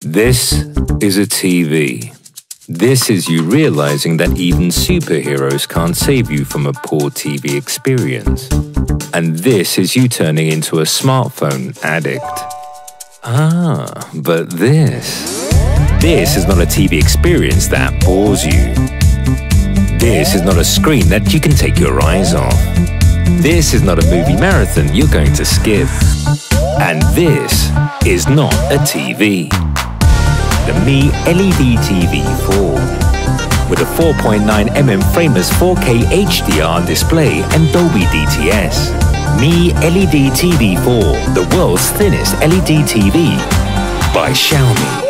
This is a TV. This is you realizing that even superheroes can't save you from a poor TV experience. And this is you turning into a smartphone addict. Ah, but this. This is not a TV experience that bores you. This is not a screen that you can take your eyes off. This is not a movie marathon you're going to skip. And this is not a TV the Mi LED TV 4 with a 4.9mm frameless 4K HDR display and Dolby DTS. Mi LED TV 4, the world's thinnest LED TV by Xiaomi.